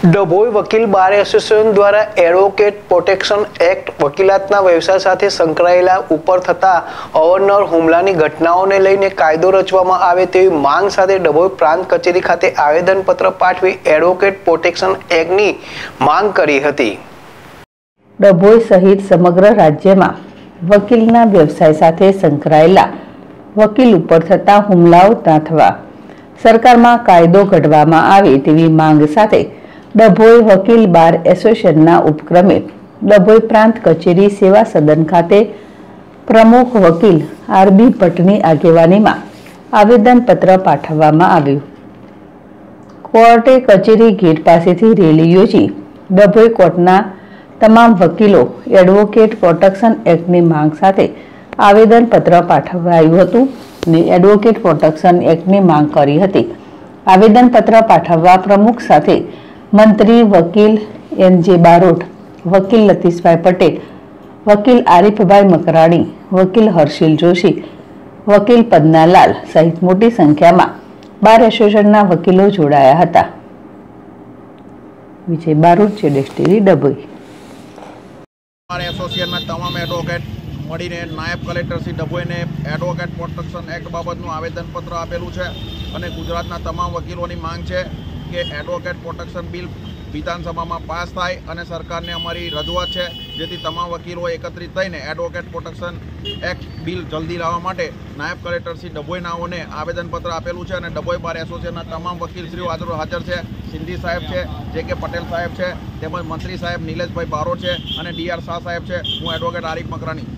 ડભોઈ વકીલ bar association દ્વારા advocate protection act વકીલાતના વ્યવસાય સાથે સંકળાયેલા ઉપર થતા અવારનવાર હુમલાની ઘટનાઓને લઈને કાયદો રચવામાં આવે તેવી માંગ સાથે ડભોઈ પ્રાંત કચેરી ખાતે આવેદનપત્ર પાઠવી એડવોકેટ પ્રોટેક્શન એક્ટની માંગ કરી હતી. ડભોઈ સહિત સમગ્ર રાજ્યમાં વકીલના વ્યવસાય સાથે સંકળાયેલા વકીલ ઉપર થતા હુમલાઓ નાથવા સરકારમાં કાયદો ઘડવામાં આવે તેવી માંગ સાથે ડભોઈ વકીલ બાર એસોસિએશનના ઉપક્રમે ડભોઈ પ્રાંત કચેરી સેવા સદન ખાતે પ્રમુખ વકીલ આરબી ભટ્ટની આગેવાનીમાં આવેદનપત્ર પાઠવવામાં આવ્યું. કોર્ટે કચેરી ગેટ પાસેથી રેલી યોજી ડભોઈ કોર્ટના તમામ વકીલો એડવોકેટ પ્રોટેક્શન એક્ટની માંગ સાથે આવેદનપત્ર પાઠવાયું હતું ને એડવોકેટ પ્રોટેક્શન એક્ટની માંગ કરી હતી. આવેદનપત્ર પાઠવવા પ્રમુખ સાથે મંત્રી, વકીલ, એન જે બારોટ, વકીલ લતીશભાઈ પટેલ, વકીલ આરીફભાઈ મકરાણી, વકીલ હર્ષિલ જોશી, વકીલ પદનાલાલ સહિત મોટી સંખ્યામાં બાર એસોસિએશનના વકીલો જોડાયા હતા. વિજય બારોટ છે ડેસ્ટેરી ડભોઈ. અમારા એસોસિએશનના તમામ એડવોકેટ મળીને નાયબ કલેક્ટર શ્રી ડભોઈને એડવોકેટ પ્રોટેક્શન એક્ટ બાબતનું આવેદનપત્ર આપેલું છે અને ગુજરાતના તમામ વકીલોની માંગ છે. કે એડવોકેટ પ્રોટેક્શન બિલ વિધાનસભામાં પાસ થાય અને સરકારને અમારી રજૂઆત છે, જેથી તમામ વકીલો એકત્રિત થઈને એડવોકેટ પ્રોટેક્શન એક્ટ બિલ જલ્દી લાવવા માટે નાયબ કલેક્ટર શ્રી ડભોઈ નાઓને આવેદનપત્ર આપેલું છે અને ડભોઈ બાર એસોસિએશનના તમામ વકીલશ્રીઓ હાજર હાજર છે. સિંધી સાહેબ છે, જે કે પટેલ સાહેબ છે, તેમજ મંત્રી સાહેબ નિલેશભાઈ બારોટ છે અને ડીઆર શાહ સાહેબ છે. હું એડવોકેટ આરિફ મકરાણી.